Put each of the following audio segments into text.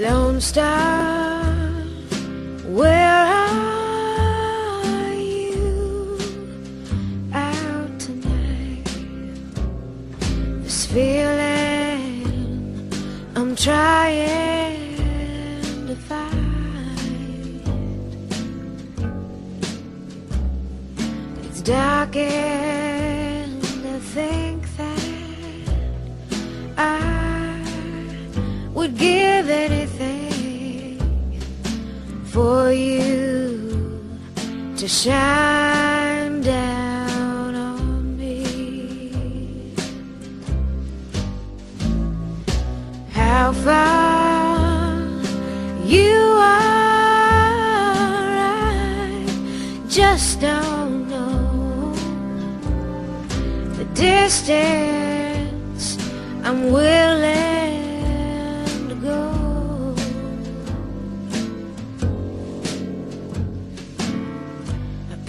Lone Star, where are you out tonight? This feeling I'm trying to find. It's dark and I think that I would give for you to shine down on me. How far you are, I just don't know the distance I'm willing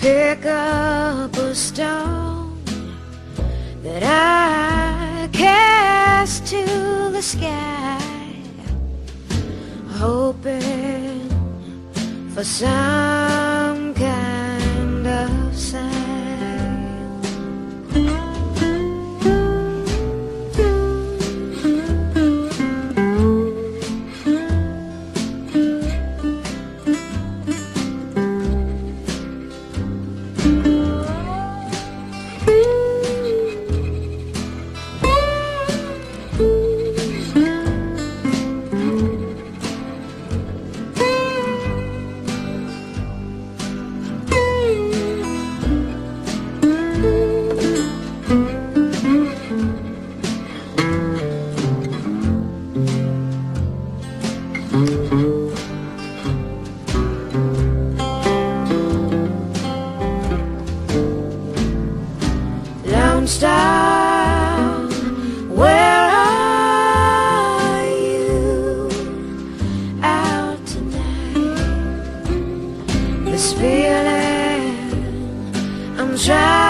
pick up a stone that I cast to the sky, hoping for some Star, where are you out tonight? This feeling I'm trying